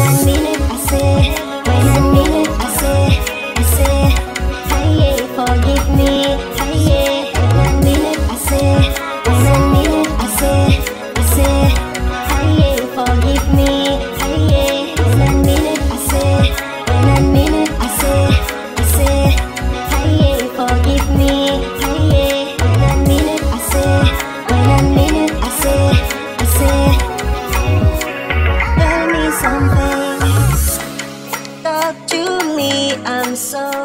I mean it, I say, I mean I say, say, forgive me, hey, when I mean it, I say, I mean I say, say, forgive me, hey, when I mean it, I say, when I mean it, I say, I say, hey, forgive me, hey, when I mean it, I say, when I mean it, I say, I say, tell me something me, I'm so